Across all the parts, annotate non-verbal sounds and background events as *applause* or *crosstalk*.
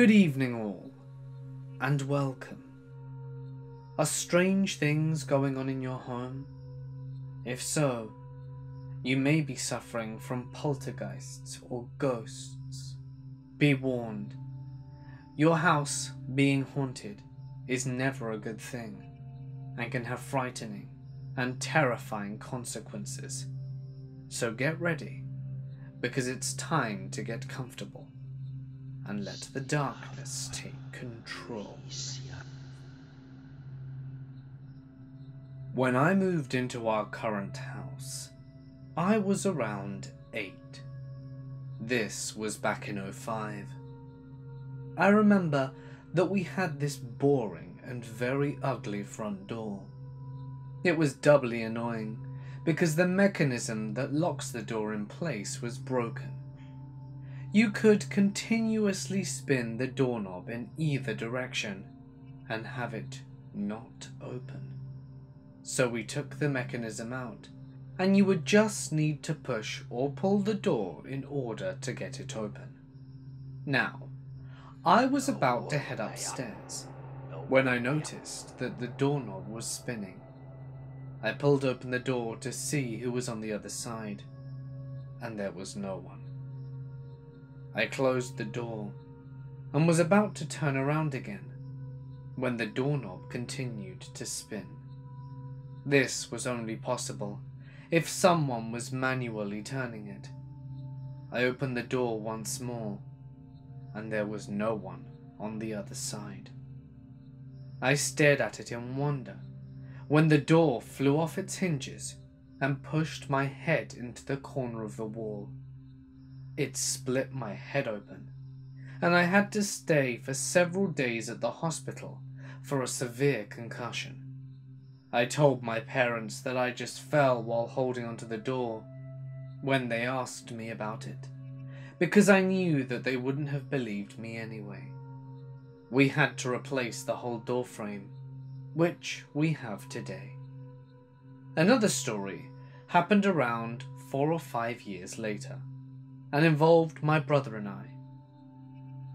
Good evening, all, and welcome. Are strange things going on in your home? If so, you may be suffering from poltergeists or ghosts. Be warned, your house being haunted is never a good thing and can have frightening and terrifying consequences. So get ready, because it's time to get comfortable and let the darkness take control. When I moved into our current house, I was around 8. This was back in 05. I remember that we had this boring and very ugly front door. It was doubly annoying because the mechanism that locks the door in place was broken. You could continuously spin the doorknob in either direction and have it not open. So we took the mechanism out, and you would just need to push or pull the door in order to get it open. Now, I was about to head upstairs when I noticed that the doorknob was spinning. I pulled open the door to see who was on the other side, and there was no one. I closed the door and was about to turn around again when the doorknob continued to spin. This was only possible if someone was manually turning it. I opened the door once more and there was no one on the other side. I stared at it in wonder when the door flew off its hinges and pushed my head into the corner of the wall. It split my head open, and I had to stay for several days at the hospital for a severe concussion. I told my parents that I just fell while holding onto the door when they asked me about it, because I knew that they wouldn't have believed me anyway. We had to replace the whole door frame, which we have today. Another story happened around four or five years later and involved my brother and I.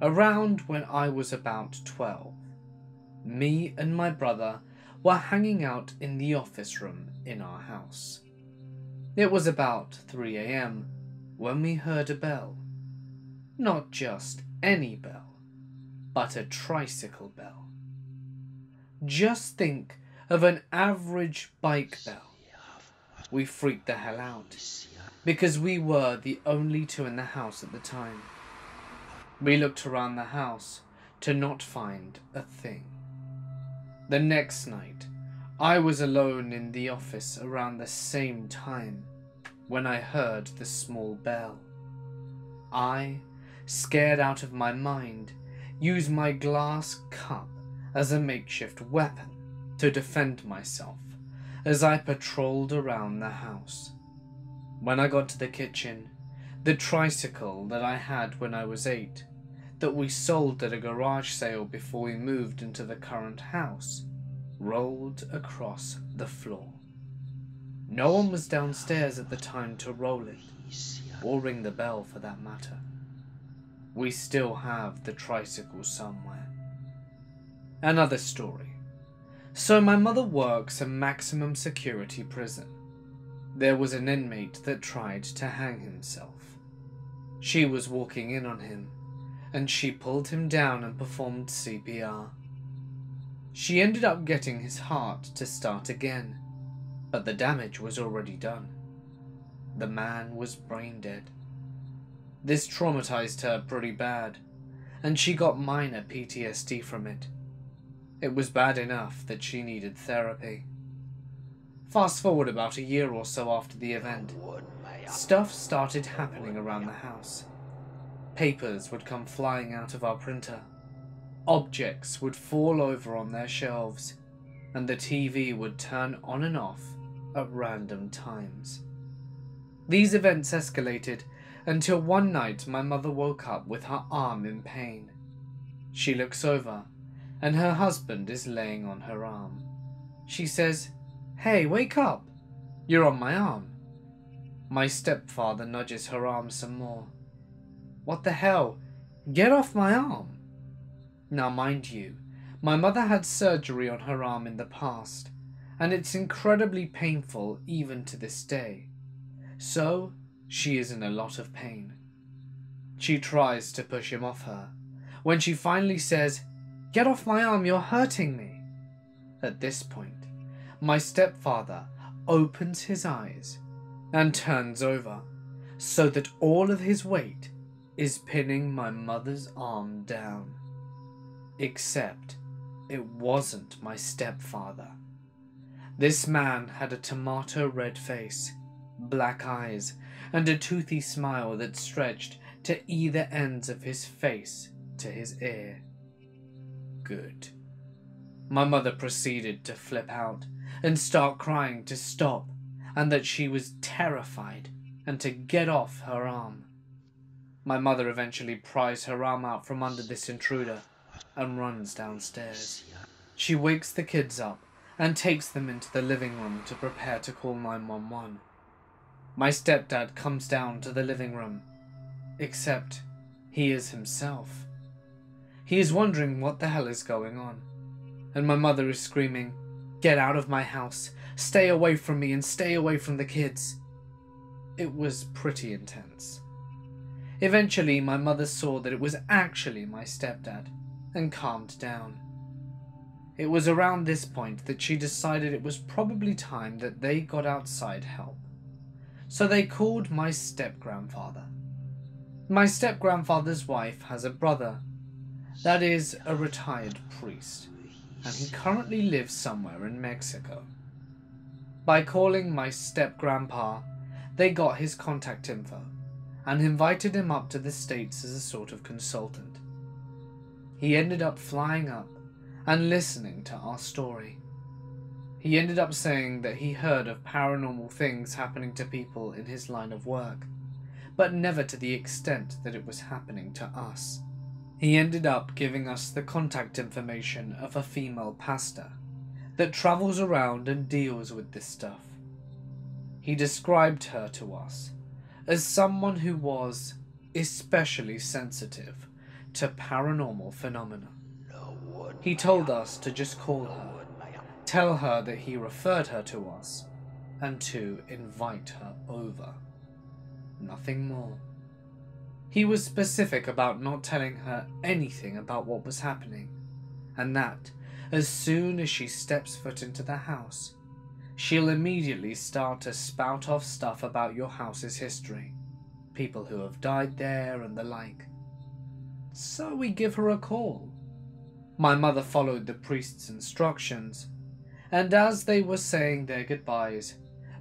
Around when I was about 12, me and my brother were hanging out in the office room in our house. It was about 3 am when we heard a bell. Not just any bell, but a tricycle bell. Just think of an average bike bell. We freaked the hell out because we were the only two in the house at the time. We looked around the house to not find a thing. The next night, I was alone in the office around the same time when I heard the small bell. I, scared out of my mind, used my glass cup as a makeshift weapon to defend myself as I patrolled around the house. When I got to the kitchen, the tricycle that I had when I was eight, that we sold at a garage sale before we moved into the current house, rolled across the floor. No one was downstairs at the time to roll it, or ring the bell for that matter. We still have the tricycle somewhere. Another story. So my mother works a maximum security prison there was an inmate that tried to hang himself. She was walking in on him, and she pulled him down and performed CPR. She ended up getting his heart to start again, but the damage was already done. The man was brain dead. This traumatized her pretty bad, and she got minor PTSD from it. It was bad enough that she needed therapy. Fast forward about a year or so after the event, stuff started happening around the house. Papers would come flying out of our printer. Objects would fall over on their shelves, and the TV would turn on and off at random times. These events escalated until one night my mother woke up with her arm in pain. She looks over, and her husband is laying on her arm. She says, Hey, wake up! You're on my arm. My stepfather nudges her arm some more. What the hell? Get off my arm! Now, mind you, my mother had surgery on her arm in the past, and it's incredibly painful even to this day. So, she is in a lot of pain. She tries to push him off her, when she finally says, Get off my arm, you're hurting me. At this point, my stepfather opens his eyes and turns over so that all of his weight is pinning my mother's arm down. Except it wasn't my stepfather. This man had a tomato red face, black eyes, and a toothy smile that stretched to either ends of his face to his ear. Good. My mother proceeded to flip out and start crying to stop and that she was terrified and to get off her arm. My mother eventually pries her arm out from under this intruder and runs downstairs. She wakes the kids up and takes them into the living room to prepare to call 911. My stepdad comes down to the living room, except he is himself. He is wondering what the hell is going on, and my mother is screaming, Get out of my house! Stay away from me and stay away from the kids! It was pretty intense. Eventually, my mother saw that it was actually my stepdad and calmed down. It was around this point that she decided it was probably time that they got outside help. So they called my step grandfather. My step grandfather's wife has a brother that is a retired priest, and he currently lives somewhere in Mexico. By calling my step grandpa, they got his contact info and invited him up to the States as a sort of consultant. He ended up flying up and listening to our story. He ended up saying that he heard of paranormal things happening to people in his line of work, but never to the extent that it was happening to us. He ended up giving us the contact information of a female pastor that travels around and deals with this stuff. He described her to us as someone who was especially sensitive to paranormal phenomena. He told us to just call her, tell her that he referred her to us, and to invite her over. Nothing more. He was specific about not telling her anything about what was happening, and that, as soon as she steps foot into the house, she'll immediately start to spout off stuff about your house's history, people who have died there and the like. So we give her a call. My mother followed the priest's instructions, and as they were saying their goodbyes,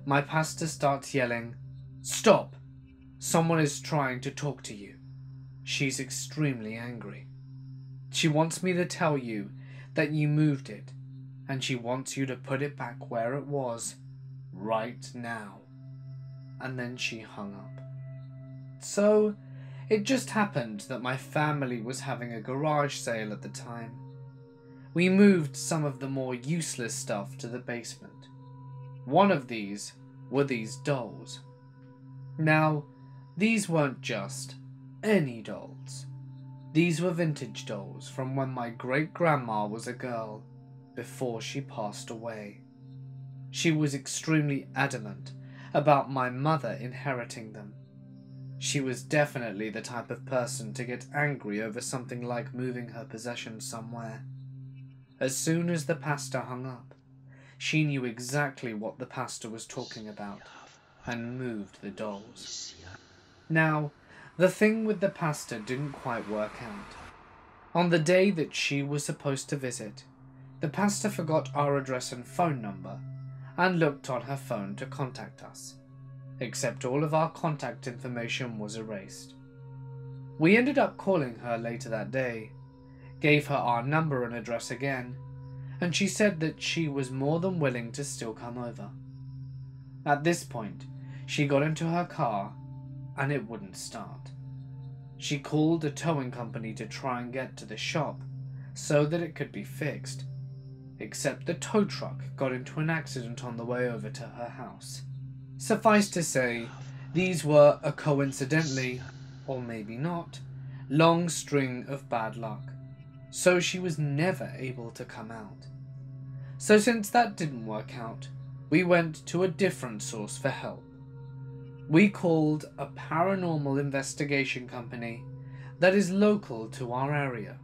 my pastor starts yelling, Stop! Someone is trying to talk to you. She's extremely angry. She wants me to tell you that you moved it, and she wants you to put it back where it was, right now. And then she hung up. So, it just happened that my family was having a garage sale at the time. We moved some of the more useless stuff to the basement. One of these were these dolls. Now, these weren't just any dolls. These were vintage dolls from when my great grandma was a girl, before she passed away. She was extremely adamant about my mother inheriting them she was definitely the type of person to get angry over something like moving her possessions somewhere. As soon as the pastor hung up, she knew exactly what the pastor was talking about and moved the dolls. Now, the thing with the pastor didn't quite work out. On the day that she was supposed to visit, the pastor forgot our address and phone number and looked on her phone to contact us except all of our contact information was erased. We ended up calling her later that day, gave her our number and address again, and she said that she was more than willing to still come over. At this point, she got into her car and it wouldn't start. She called a towing company to try and get to the shop so that it could be fixed, except the tow truck got into an accident on the way over to her house. Suffice to say, these were a coincidentally, or maybe not, long string of bad luck. so she was never able to come out. So, since that didn't work out, we went to a different source for help. We called a paranormal investigation company that is local to our area.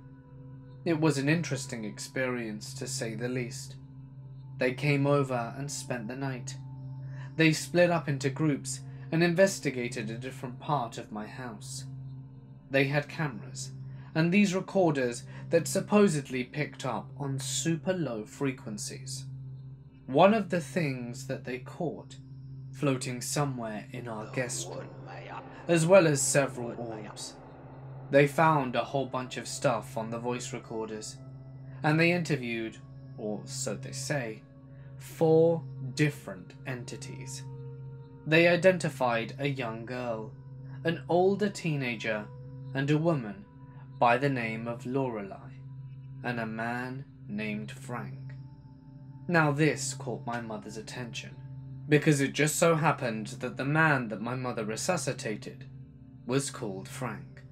It was an interesting experience to say the least. They came over and spent the night. They split up into groups and investigated a different part of my house. They had cameras, and these recorders that supposedly picked up on super low frequencies. One of the things that they caught floating somewhere in our guest room, as well as several orbs. They found a whole bunch of stuff on the voice recorders, and they interviewed, or so they say, four different entities. They identified a young girl, an older teenager, and a woman by the name of Lorelei, and a man named Frank. Now this caught my mother's attention, because it just so happened that the man that my mother resuscitated was called Frank.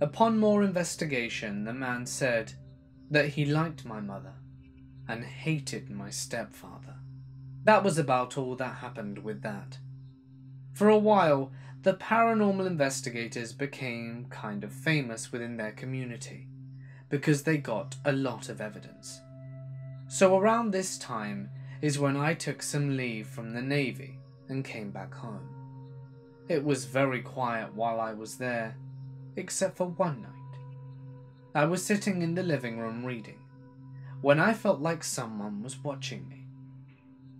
Upon more investigation, the man said that he liked my mother and hated my stepfather. That was about all that happened with that. For a while, the paranormal investigators became kind of famous within their community because they got a lot of evidence. So around this time is when I took some leave from the Navy and came back home. It was very quiet while I was there, except for one night. I was sitting in the living room reading when I felt like someone was watching me.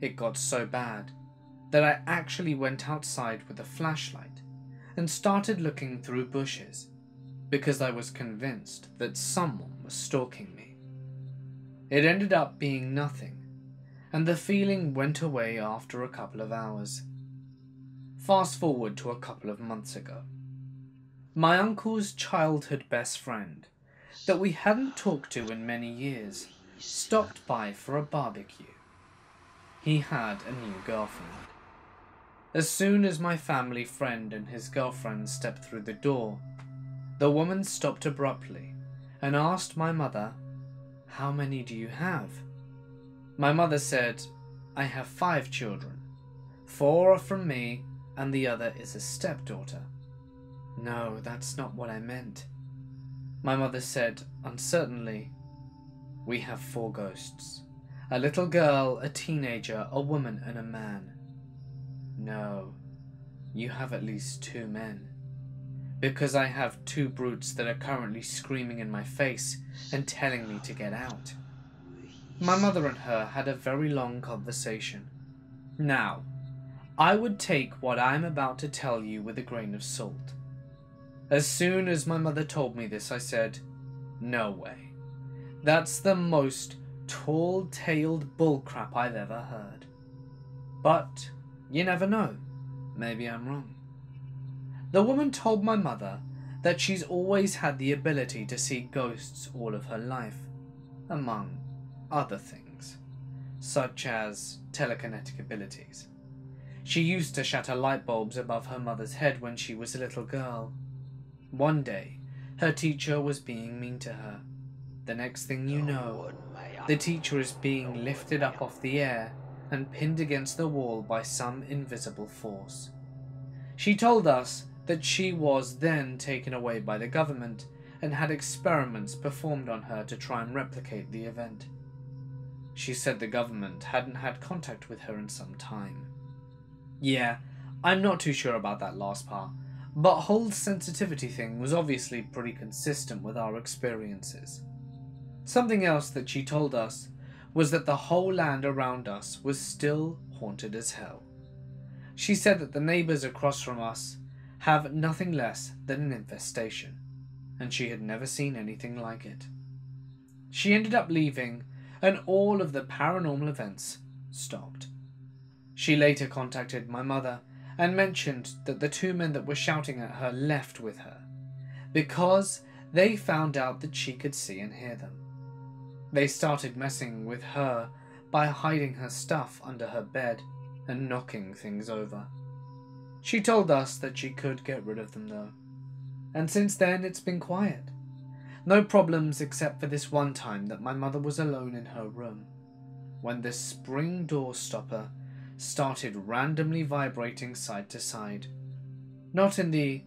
It got so bad that I actually went outside with a flashlight and started looking through bushes because I was convinced that someone was stalking me. It ended up being nothing, and the feeling went away after a couple of hours. Fast forward to a couple of months ago. My uncle's childhood best friend, that we hadn't talked to in many years, stopped by for a barbecue. He had a new girlfriend. As soon as my family friend and his girlfriend stepped through the door, the woman stopped abruptly and asked my mother, How many do you have? My mother said, I have five children. Four are from me, and the other is a stepdaughter. No, that's not what I meant. My mother said uncertainly, we have four ghosts. A little girl, a teenager, a woman, and a man. No, you have at least two men. Because I have two brutes that are currently screaming in my face and telling me to get out. My mother and her had a very long conversation. Now, I would take what I'm about to tell you with a grain of salt. As soon as my mother told me this, I said, No way. That's the most tall-tailed bullcrap I've ever heard. But you never know. Maybe I'm wrong. The woman told my mother that she's always had the ability to see ghosts all of her life, among other things, such as telekinetic abilities. She used to shatter light bulbs above her mother's head when she was a little girl. One day, her teacher was being mean to her the next thing you know, the teacher is being lifted up off the air and pinned against the wall by some invisible force. She told us that she was then taken away by the government and had experiments performed on her to try and replicate the event. She said the government hadn't had contact with her in some time. Yeah, I'm not too sure about that last part, but whole sensitivity thing was obviously pretty consistent with our experiences. Something else that she told us was that the whole land around us was still haunted as hell. She said that the neighbours across from us have nothing less than an infestation, and she had never seen anything like it. She ended up leaving, and all of the paranormal events stopped. She later contacted my mother and mentioned that the two men that were shouting at her left with her because they found out that she could see and hear them. They started messing with her by hiding her stuff under her bed and knocking things over. She told us that she could get rid of them though, and since then it's been quiet. No problems except for this one time that my mother was alone in her room when the spring door stopper started randomly vibrating side to side. Not in the,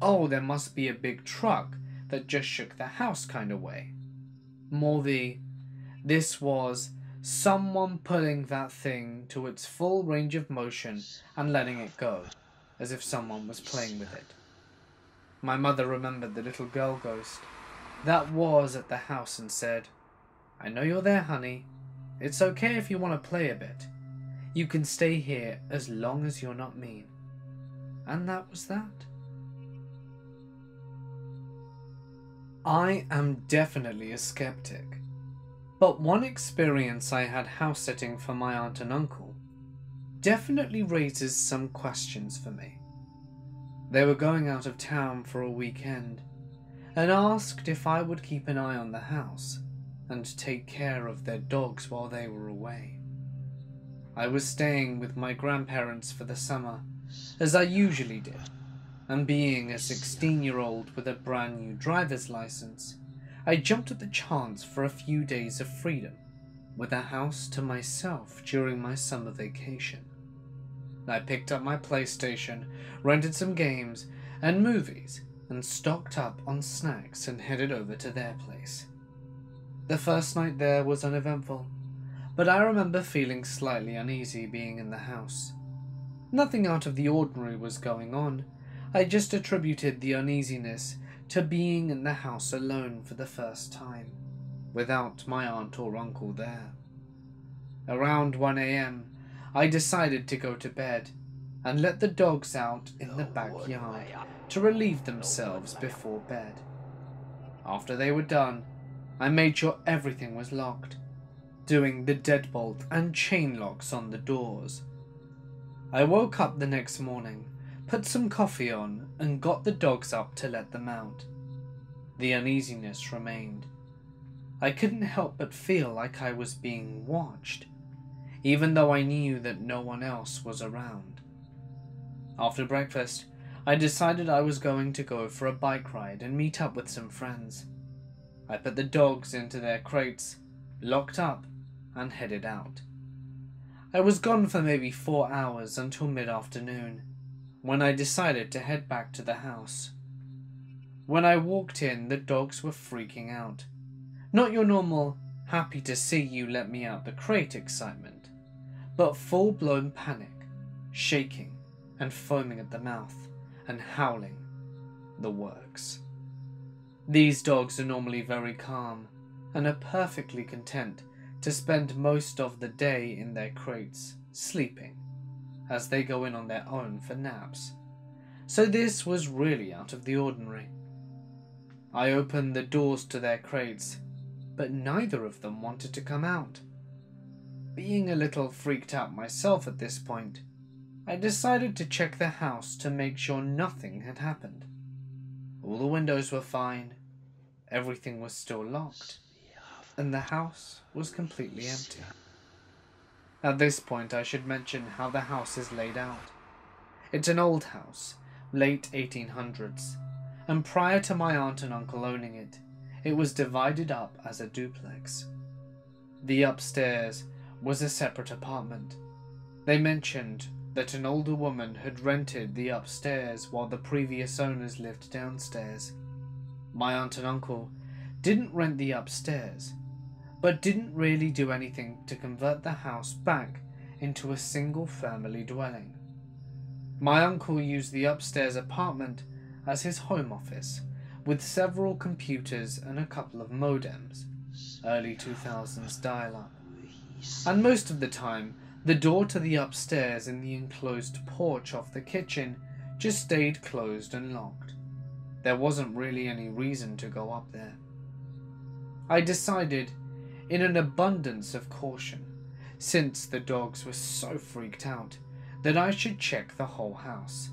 oh, there must be a big truck that just shook the house kind of way. More the, this was someone pulling that thing to its full range of motion and letting it go, as if someone was playing with it. My mother remembered the little girl ghost that was at the house and said, I know you're there, honey. It's okay if you want to play a bit. You can stay here as long as you're not mean. And that was that. I am definitely a skeptic. But one experience I had house sitting for my aunt and uncle definitely raises some questions for me. They were going out of town for a weekend and asked if I would keep an eye on the house and take care of their dogs while they were away. I was staying with my grandparents for the summer, as I usually did, and being a 16 year old with a brand new driver's license, I jumped at the chance for a few days of freedom with a house to myself during my summer vacation. I picked up my PlayStation, rented some games and movies, and stocked up on snacks and headed over to their place. The first night there was uneventful, but I remember feeling slightly uneasy being in the house. Nothing out of the ordinary was going on, I just attributed the uneasiness to being in the house alone for the first time, without my aunt or uncle there. Around 1am, I decided to go to bed and let the dogs out in the backyard to relieve themselves before bed. After they were done, I made sure everything was locked, doing the deadbolt and chain locks on the doors. I woke up the next morning, put some coffee on, and got the dogs up to let them out. The uneasiness remained. I couldn't help but feel like I was being watched, even though I knew that no one else was around. After breakfast, I decided I was going to go for a bike ride and meet up with some friends. I put the dogs into their crates, locked up, and headed out. I was gone for maybe four hours until mid afternoon, when I decided to head back to the house. When I walked in, the dogs were freaking out. Not your normal, happy to see you let me out the crate excitement, but full blown panic, shaking and foaming at the mouth, and howling the works. These dogs are normally very calm and are perfectly content to spend most of the day in their crates, sleeping, as they go in on their own for naps. So this was really out of the ordinary. I opened the doors to their crates, but neither of them wanted to come out. Being a little freaked out myself at this point, I decided to check the house to make sure nothing had happened. All the windows were fine, everything was still locked, and the house was completely empty. At this point, I should mention how the house is laid out. It's an old house, late 1800s, and prior to my aunt and uncle owning it, it was divided up as a duplex. The upstairs was a separate apartment. They mentioned that an older woman had rented the upstairs while the previous owners lived downstairs. My aunt and uncle didn't rent the upstairs, but didn't really do anything to convert the house back into a single family dwelling. My uncle used the upstairs apartment as his home office, with several computers and a couple of modems, early 2000s dial up. And most of the time, the door to the upstairs in the enclosed porch off the kitchen just stayed closed and locked. There wasn't really any reason to go up there. I decided, in an abundance of caution, since the dogs were so freaked out, that I should check the whole house.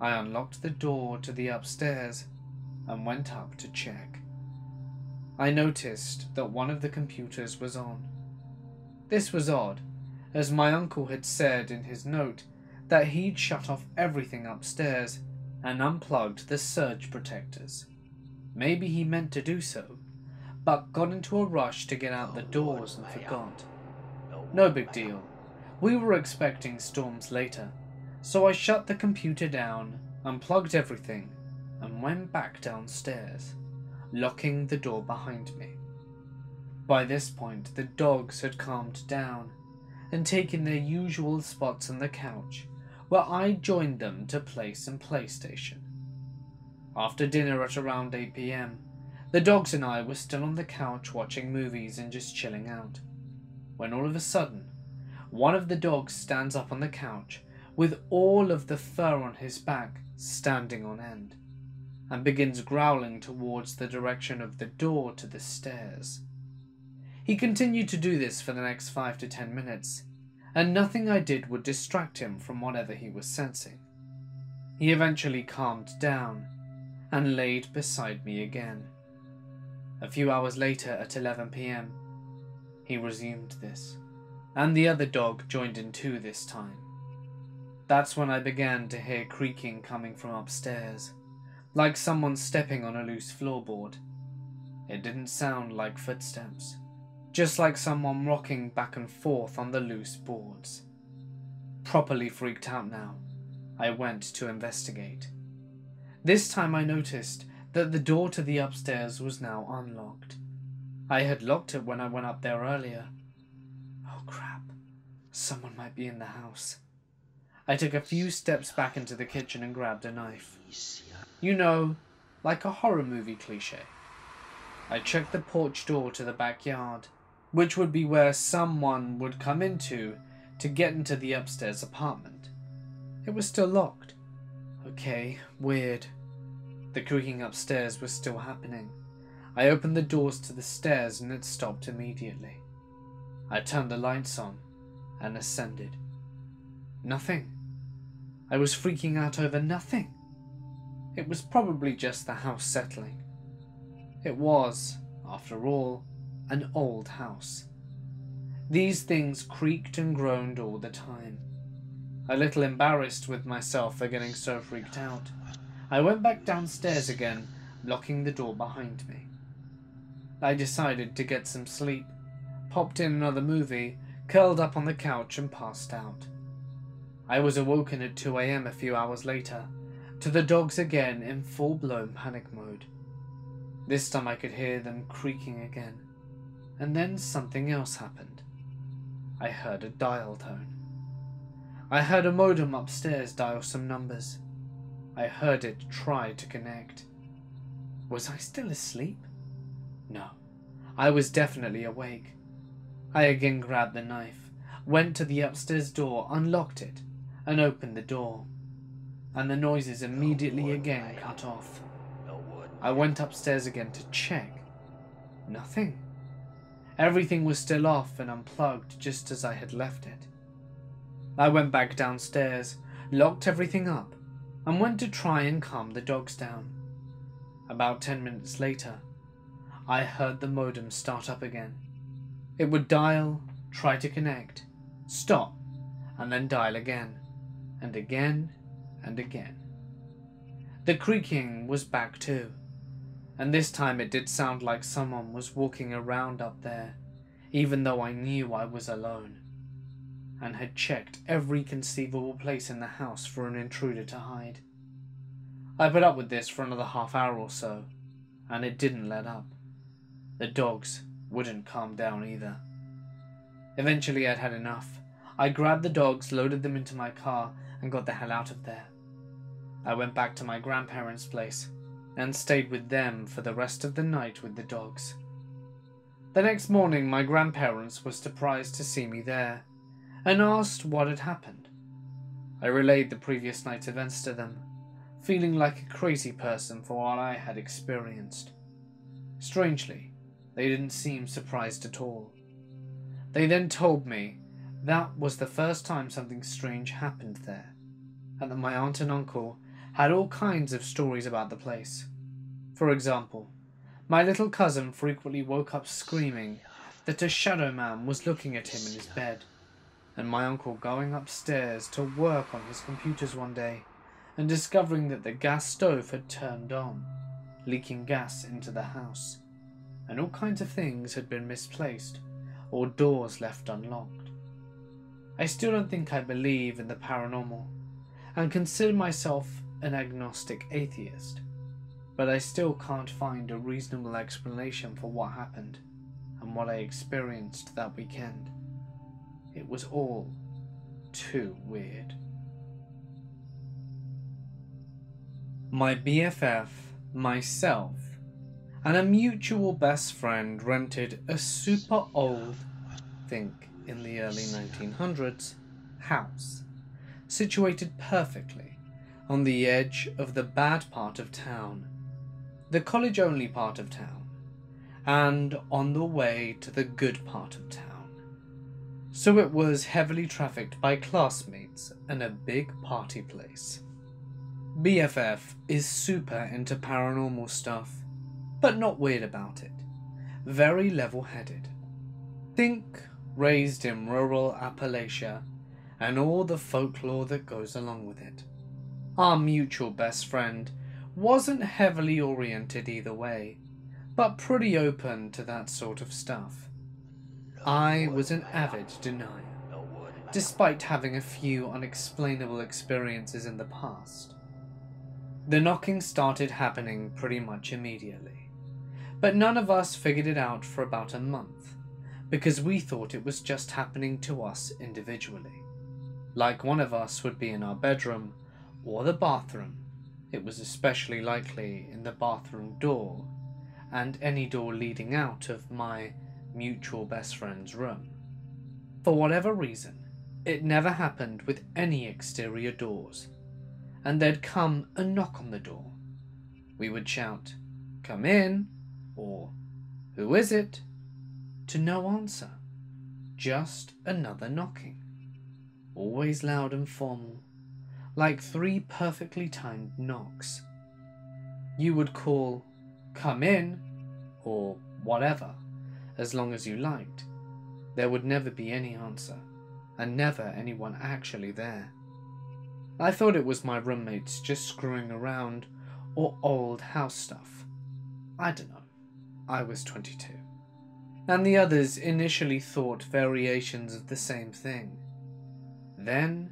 I unlocked the door to the upstairs and went up to check. I noticed that one of the computers was on. This was odd, as my uncle had said in his note that he'd shut off everything upstairs and unplugged the surge protectors. Maybe he meant to do so, but got into a rush to get out the doors and forgot. No big deal. We were expecting storms later, so I shut the computer down, unplugged everything, and went back downstairs, locking the door behind me. By this point, the dogs had calmed down and taken their usual spots on the couch, where I joined them to play some PlayStation. After dinner at around 8 pm, the dogs and I were still on the couch watching movies and just chilling out, when all of a sudden, one of the dogs stands up on the couch with all of the fur on his back standing on end, and begins growling towards the direction of the door to the stairs. He continued to do this for the next five to ten minutes, and nothing I did would distract him from whatever he was sensing. He eventually calmed down and laid beside me again. A few hours later, at 11 pm, he resumed this, and the other dog joined in too this time. That's when I began to hear creaking coming from upstairs, like someone stepping on a loose floorboard. It didn't sound like footsteps just like someone rocking back and forth on the loose boards. Properly freaked out now, I went to investigate. This time I noticed that the door to the upstairs was now unlocked. I had locked it when I went up there earlier. Oh crap, someone might be in the house. I took a few steps back into the kitchen and grabbed a knife. You know, like a horror movie cliche. I checked the porch door to the backyard which would be where someone would come into to get into the upstairs apartment. It was still locked. Okay, weird. The creaking upstairs was still happening. I opened the doors to the stairs and it stopped immediately. I turned the lights on and ascended. Nothing. I was freaking out over nothing. It was probably just the house settling. It was, after all, an old house. These things creaked and groaned all the time. A little embarrassed with myself for getting so freaked out, I went back downstairs again, locking the door behind me. I decided to get some sleep, popped in another movie, curled up on the couch and passed out. I was awoken at 2 a.m. a few hours later, to the dogs again in full-blown panic mode. This time I could hear them creaking again and then something else happened. I heard a dial tone. I heard a modem upstairs dial some numbers. I heard it try to connect. Was I still asleep? No, I was definitely awake. I again grabbed the knife, went to the upstairs door, unlocked it, and opened the door. And the noises immediately again cut off. I went upstairs again to check. Nothing. Everything was still off and unplugged just as I had left it. I went back downstairs, locked everything up, and went to try and calm the dogs down. About ten minutes later, I heard the modem start up again. It would dial, try to connect, stop, and then dial again, and again, and again. The creaking was back too and this time it did sound like someone was walking around up there, even though I knew I was alone, and had checked every conceivable place in the house for an intruder to hide. I put up with this for another half hour or so, and it didn't let up. The dogs wouldn't calm down either. Eventually I'd had enough. I grabbed the dogs, loaded them into my car, and got the hell out of there. I went back to my grandparents' place and stayed with them for the rest of the night with the dogs. The next morning, my grandparents were surprised to see me there and asked what had happened. I relayed the previous night's events to them, feeling like a crazy person for what I had experienced. Strangely, they didn't seem surprised at all. They then told me that was the first time something strange happened there, and that my aunt and uncle had all kinds of stories about the place. For example, my little cousin frequently woke up screaming that a shadow man was looking at him in his bed, and my uncle going upstairs to work on his computers one day and discovering that the gas stove had turned on, leaking gas into the house, and all kinds of things had been misplaced or doors left unlocked. I still don't think I believe in the paranormal and consider myself an agnostic atheist, but I still can't find a reasonable explanation for what happened and what I experienced that weekend. It was all too weird. My BFF, myself, and a mutual best friend rented a super old, think in the early 1900s, house, situated perfectly on the edge of the bad part of town, the college only part of town, and on the way to the good part of town. So it was heavily trafficked by classmates and a big party place. BFF is super into paranormal stuff, but not weird about it. Very level headed. Think raised in rural Appalachia and all the folklore that goes along with it. Our mutual best friend wasn't heavily oriented either way, but pretty open to that sort of stuff. I was an avid denier, despite having a few unexplainable experiences in the past. The knocking started happening pretty much immediately, but none of us figured it out for about a month, because we thought it was just happening to us individually. Like one of us would be in our bedroom or the bathroom. It was especially likely in the bathroom door and any door leading out of my mutual best friend's room. For whatever reason, it never happened with any exterior doors, and there'd come a knock on the door. We would shout, Come in, or Who is it? to no answer, just another knocking. Always loud and formal, like three perfectly timed knocks. You would call, Come in, or whatever, as long as you liked. There would never be any answer, and never anyone actually there. I thought it was my roommates just screwing around, or old house stuff. I don't know. I was 22. And the others initially thought variations of the same thing. Then,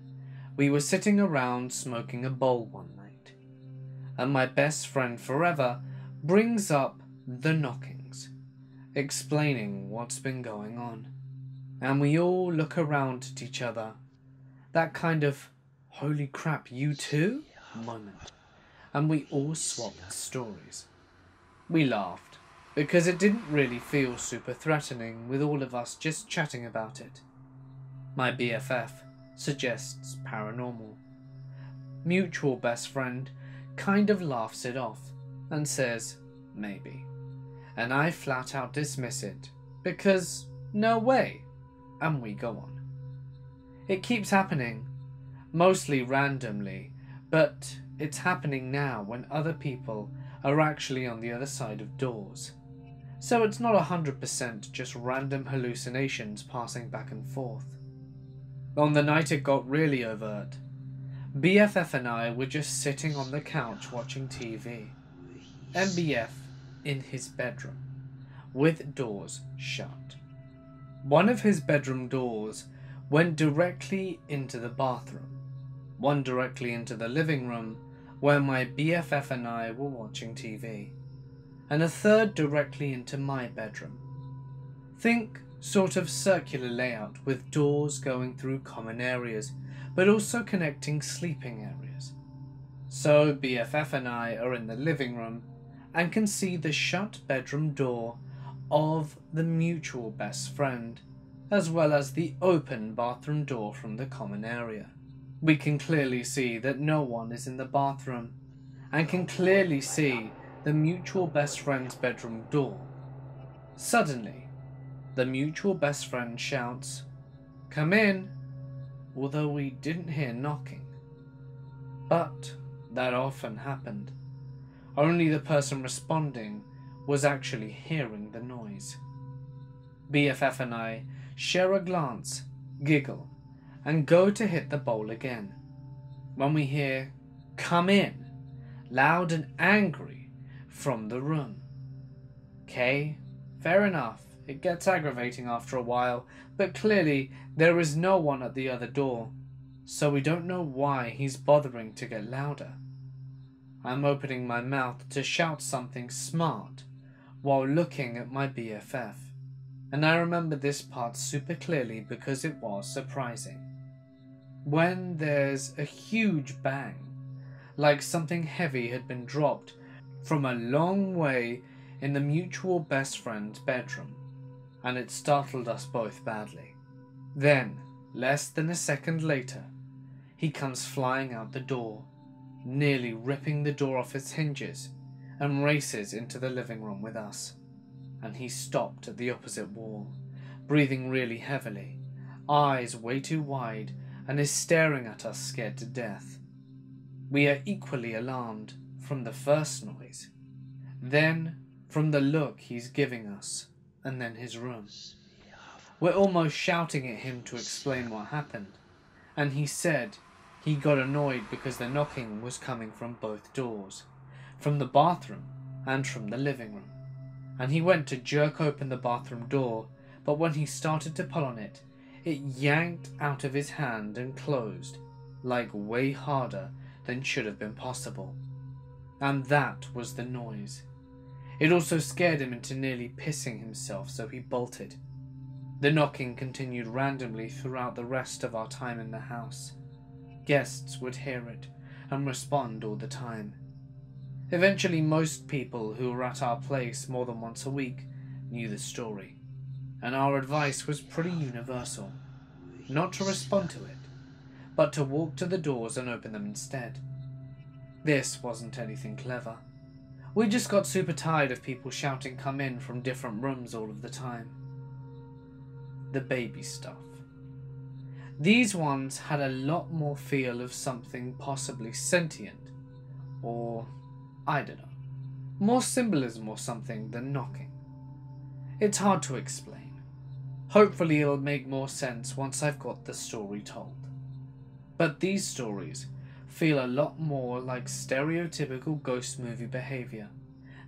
we were sitting around smoking a bowl one night, and my best friend forever brings up the knockings, explaining what's been going on. And we all look around at each other, that kind of holy crap, you too moment, and we all swapped stories. We laughed, because it didn't really feel super threatening with all of us just chatting about it. My BFF suggests paranormal. Mutual best friend kind of laughs it off and says, maybe. And I flat out dismiss it because no way, and we go on. It keeps happening, mostly randomly, but it's happening now when other people are actually on the other side of doors. So it's not 100% just random hallucinations passing back and forth. On the night it got really overt, BFF and I were just sitting on the couch watching TV. MBF in his bedroom, with doors shut. One of his bedroom doors went directly into the bathroom, one directly into the living room where my BFF and I were watching TV, and a third directly into my bedroom. Think sort of circular layout with doors going through common areas, but also connecting sleeping areas. So BFF and I are in the living room and can see the shut bedroom door of the mutual best friend, as well as the open bathroom door from the common area. We can clearly see that no one is in the bathroom, and can clearly see the mutual best friend's bedroom door. Suddenly, the mutual best friend shouts, Come in, although we didn't hear knocking. But that often happened. Only the person responding was actually hearing the noise. BFF and I share a glance, giggle, and go to hit the bowl again. When we hear, Come in, loud and angry, from the room. Okay, fair enough. It gets aggravating after a while, but clearly there is no one at the other door, so we don't know why he's bothering to get louder. I'm opening my mouth to shout something smart while looking at my BFF, and I remember this part super clearly because it was surprising. When there's a huge bang, like something heavy had been dropped from a long way in the mutual best friend's bedroom, and it startled us both badly. Then, less than a second later, he comes flying out the door, nearly ripping the door off its hinges, and races into the living room with us. And he stopped at the opposite wall, breathing really heavily, eyes way too wide, and is staring at us scared to death. We are equally alarmed from the first noise, then from the look he's giving us, and then his room. We're almost shouting at him to explain what happened, and he said he got annoyed because the knocking was coming from both doors, from the bathroom and from the living room. And he went to jerk open the bathroom door, but when he started to pull on it, it yanked out of his hand and closed, like way harder than should have been possible. And that was the noise. It also scared him into nearly pissing himself, so he bolted. The knocking continued randomly throughout the rest of our time in the house. Guests would hear it and respond all the time. Eventually, most people who were at our place more than once a week knew the story, and our advice was pretty universal not to respond to it, but to walk to the doors and open them instead. This wasn't anything clever. We just got super tired of people shouting come in from different rooms all of the time. The baby stuff. These ones had a lot more feel of something possibly sentient, or I don't know, more symbolism or something than knocking. It's hard to explain. Hopefully, it'll make more sense once I've got the story told. But these stories feel a lot more like stereotypical ghost movie behavior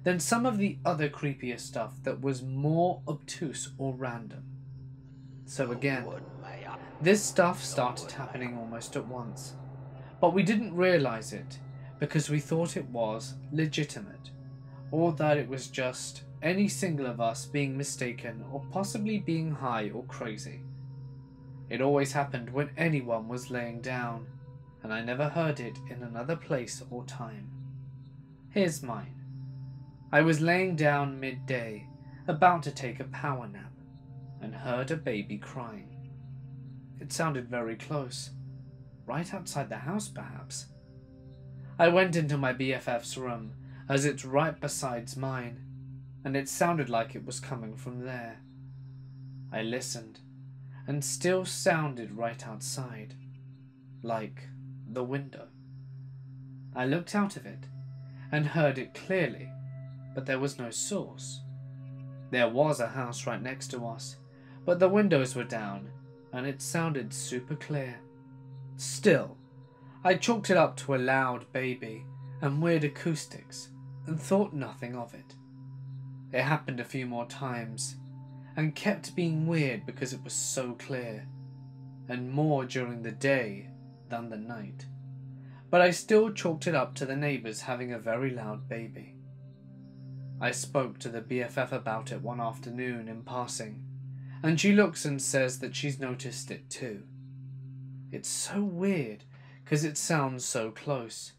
than some of the other creepier stuff that was more obtuse or random. So again, this stuff started happening almost at once, but we didn't realize it because we thought it was legitimate, or that it was just any single of us being mistaken or possibly being high or crazy. It always happened when anyone was laying down, and I never heard it in another place or time. Here's mine. I was laying down midday, about to take a power nap, and heard a baby crying. It sounded very close, right outside the house perhaps. I went into my BFF's room, as it's right besides mine, and it sounded like it was coming from there. I listened, and still sounded right outside, like the window. I looked out of it, and heard it clearly, but there was no source. There was a house right next to us, but the windows were down, and it sounded super clear. Still, I chalked it up to a loud baby and weird acoustics and thought nothing of it. It happened a few more times and kept being weird because it was so clear, and more during the day than the night. But I still chalked it up to the neighbours having a very loud baby. I spoke to the BFF about it one afternoon in passing, and she looks and says that she's noticed it too. It's so weird because it sounds so close,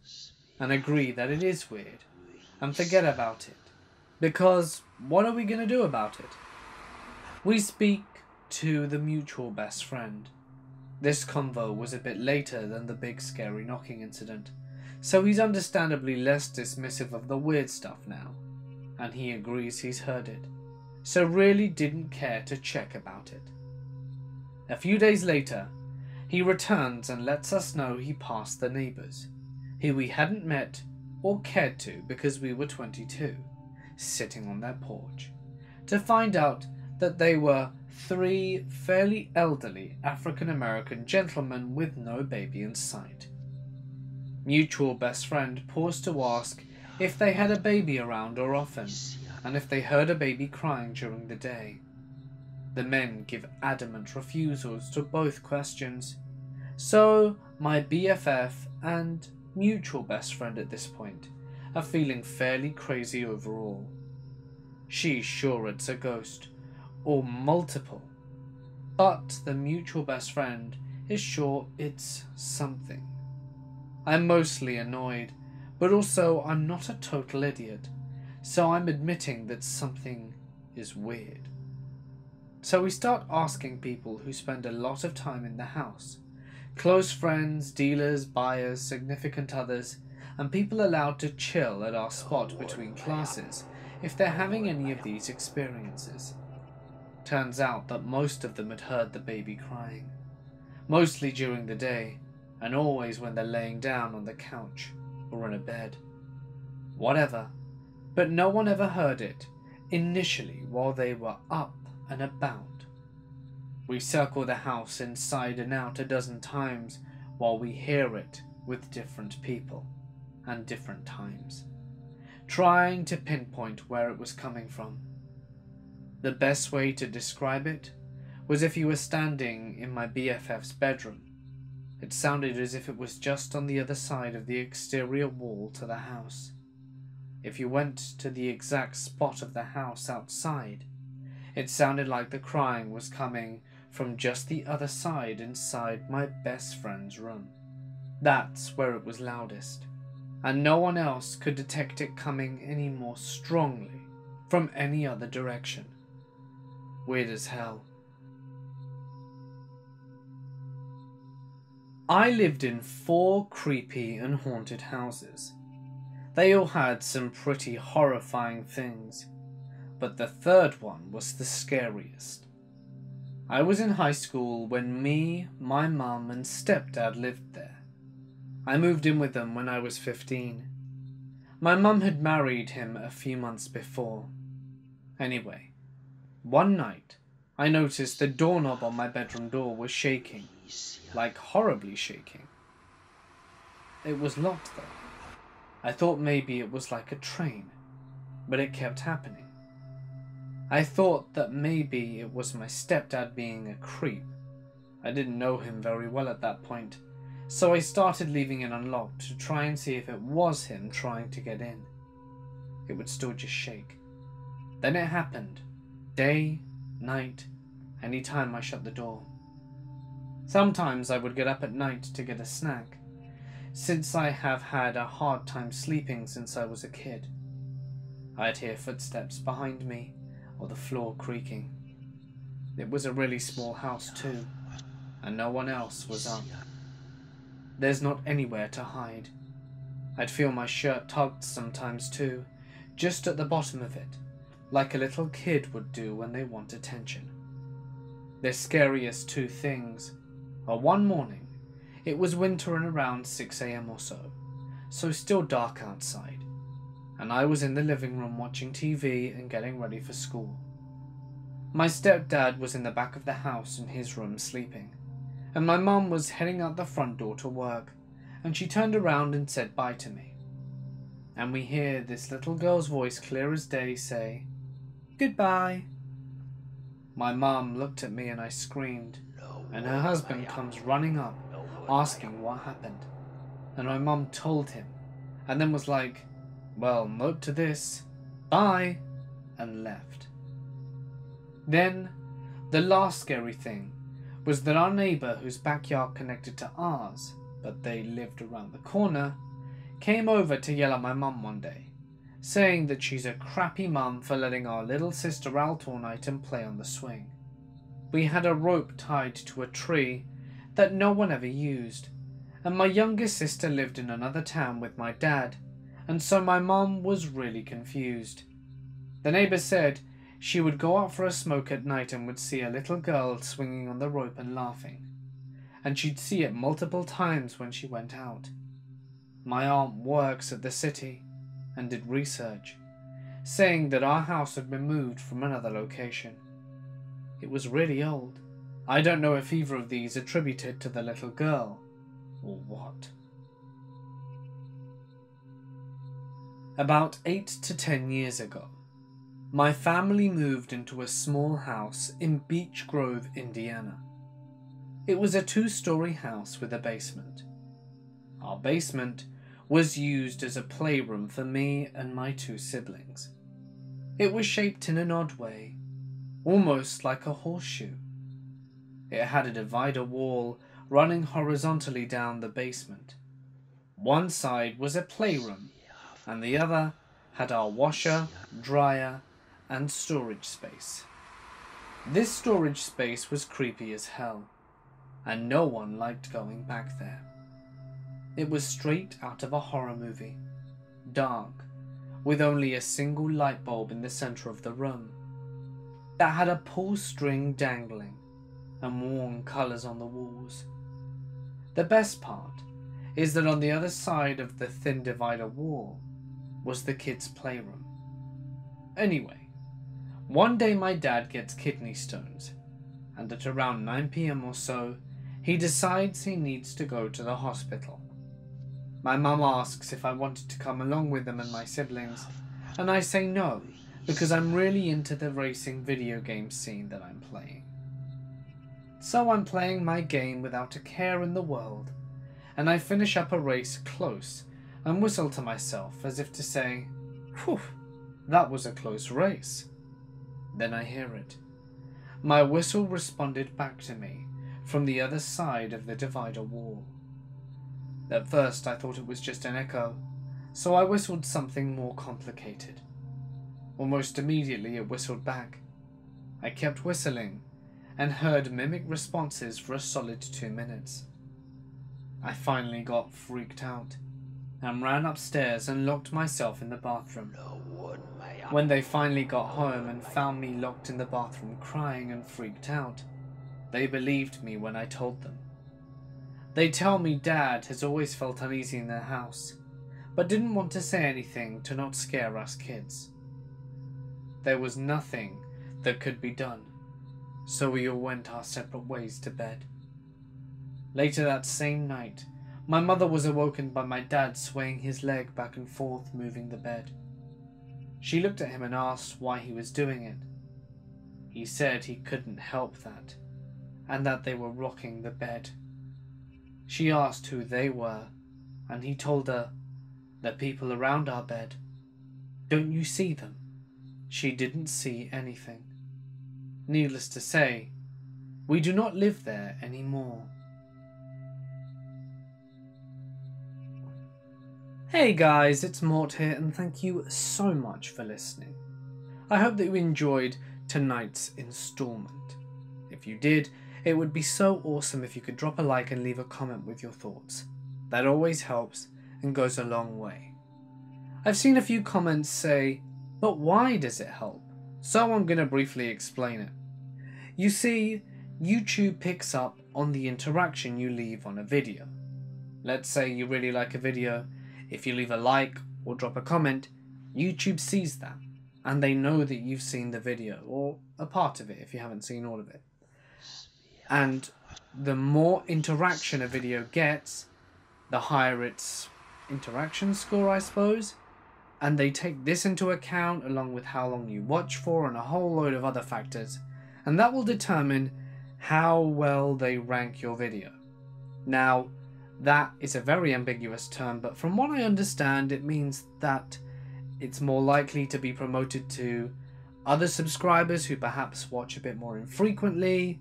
and agree that it is weird, and forget about it. Because what are we going to do about it? We speak to the mutual best friend. This convo was a bit later than the big scary knocking incident, so he's understandably less dismissive of the weird stuff now, and he agrees he's heard it, so really didn't care to check about it. A few days later, he returns and lets us know he passed the neighbours, who we hadn't met or cared to because we were 22, sitting on their porch, to find out that they were three fairly elderly African American gentlemen with no baby in sight. Mutual best friend paused to ask if they had a baby around or often, and if they heard a baby crying during the day. The men give adamant refusals to both questions, so my BFF and mutual best friend at this point are feeling fairly crazy overall. She's sure it's a ghost, or multiple, but the mutual best friend is sure it's something. I'm mostly annoyed, but also I'm not a total idiot, so I'm admitting that something is weird. So we start asking people who spend a lot of time in the house close friends, dealers, buyers, significant others, and people allowed to chill at our spot oh, between classes if they're having any of these experiences. Turns out that most of them had heard the baby crying, mostly during the day, and always when they're laying down on the couch or in a bed. Whatever, but no one ever heard it initially while they were up and about. We circle the house inside and out a dozen times while we hear it with different people and different times, trying to pinpoint where it was coming from. The best way to describe it was if you were standing in my BFF's bedroom. It sounded as if it was just on the other side of the exterior wall to the house. If you went to the exact spot of the house outside, it sounded like the crying was coming from just the other side inside my best friend's room. That's where it was loudest, and no one else could detect it coming any more strongly from any other direction. Weird as hell. I lived in four creepy and haunted houses. They all had some pretty horrifying things, but the third one was the scariest. I was in high school when me, my mum, and stepdad lived there. I moved in with them when I was 15. My mum had married him a few months before. Anyway, one night I noticed the doorknob on my bedroom door was shaking, like horribly shaking. It was locked though. I thought maybe it was like a train, but it kept happening. I thought that maybe it was my stepdad being a creep. I didn't know him very well at that point, so I started leaving it unlocked to try and see if it was him trying to get in. It would still just shake. Then it happened. Day, night, any time I shut the door. Sometimes I would get up at night to get a snack, since I have had a hard time sleeping since I was a kid. I'd hear footsteps behind me, or the floor creaking. It was a really small house too, and no one else was up. There's not anywhere to hide. I'd feel my shirt tugged sometimes too, just at the bottom of it, like a little kid would do when they want attention. The scariest two things are one morning, it was winter and around 6am or so, so still dark outside and I was in the living room watching TV and getting ready for school. My stepdad was in the back of the house in his room sleeping, and my mum was heading out the front door to work, and she turned around and said bye to me. And we hear this little girl's voice clear as day say, Goodbye. My mom looked at me and I screamed, and her husband comes running up, asking what happened. And my mom told him, and then was like, well, note to this. Bye. And left. Then, the last scary thing was that our neighbour, whose backyard connected to ours, but they lived around the corner, came over to yell at my mum one day, saying that she's a crappy mum for letting our little sister out all night and play on the swing. We had a rope tied to a tree that no one ever used, and my youngest sister lived in another town with my dad, and so my mum was really confused. The neighbour said she would go out for a smoke at night and would see a little girl swinging on the rope and laughing, and she'd see it multiple times when she went out. My aunt works at the city and did research, saying that our house had been moved from another location. It was really old. I don't know if either of these attributed to the little girl or what. About eight to ten years ago, my family moved into a small house in Beech Grove, Indiana. It was a two story house with a basement. Our basement was used as a playroom for me and my two siblings. It was shaped in an odd way, almost like a horseshoe. It had a divider wall running horizontally down the basement. One side was a playroom, and the other had our washer, dryer, and storage space. This storage space was creepy as hell, and no one liked going back there. It was straight out of a horror movie, dark, with only a single light bulb in the center of the room, that had a pull string dangling and warm colors on the walls. The best part is that on the other side of the thin divider wall was the kids' playroom. Anyway, one day my dad gets kidney stones, and at around 9 pm or so, he decides he needs to go to the hospital. My mum asks if I wanted to come along with them and my siblings, and I say no, because I'm really into the racing video game scene that I'm playing. So I'm playing my game without a care in the world, and I finish up a race close and whistle to myself as if to say, Whew, that was a close race. Then I hear it. My whistle responded back to me from the other side of the divider wall. At first I thought it was just an echo, so I whistled something more complicated. Almost immediately it whistled back. I kept whistling and heard mimic responses for a solid two minutes. I finally got freaked out and ran upstairs and locked myself in the bathroom. When they finally got home and found me locked in the bathroom crying and freaked out, they believed me when I told them. They tell me Dad has always felt uneasy in their house, but didn't want to say anything to not scare us kids. There was nothing that could be done, so we all went our separate ways to bed. Later that same night, my mother was awoken by my dad swaying his leg back and forth, moving the bed. She looked at him and asked why he was doing it. He said he couldn't help that, and that they were rocking the bed. She asked who they were, and he told her, The people around our bed. Don't you see them? She didn't see anything. Needless to say, we do not live there anymore. Hey guys, it's Mort here, and thank you so much for listening. I hope that you enjoyed tonight's installment. If you did, it would be so awesome if you could drop a like and leave a comment with your thoughts. That always helps and goes a long way. I've seen a few comments say, but why does it help? So I'm going to briefly explain it. You see, YouTube picks up on the interaction you leave on a video. Let's say you really like a video, if you leave a like or drop a comment, YouTube sees that and they know that you've seen the video or a part of it if you haven't seen all of it. And the more interaction a video gets, the higher its interaction score, I suppose. And they take this into account along with how long you watch for and a whole load of other factors. And that will determine how well they rank your video. Now, that is a very ambiguous term, but from what I understand, it means that it's more likely to be promoted to other subscribers who perhaps watch a bit more infrequently,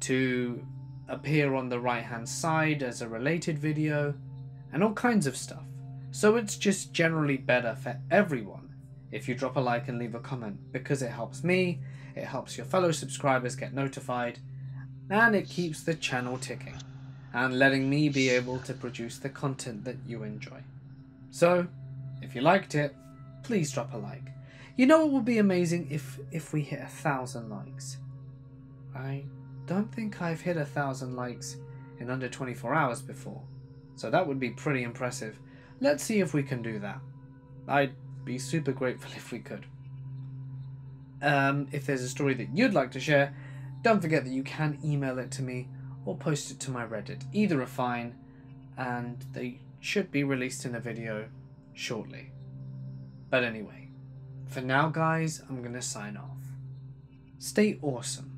to appear on the right hand side as a related video, and all kinds of stuff. So it's just generally better for everyone if you drop a like and leave a comment because it helps me, it helps your fellow subscribers get notified, and it keeps the channel ticking and letting me be able to produce the content that you enjoy. So, if you liked it, please drop a like. You know what would be amazing if if we hit a thousand likes? I don't think I've hit a thousand likes in under 24 hours before, so that would be pretty impressive. Let's see if we can do that. I'd be super grateful *laughs* if we could. Um, if there's a story that you'd like to share, don't forget that you can email it to me or post it to my Reddit. Either are fine, and they should be released in a video shortly. But anyway, for now, guys, I'm gonna sign off. Stay awesome,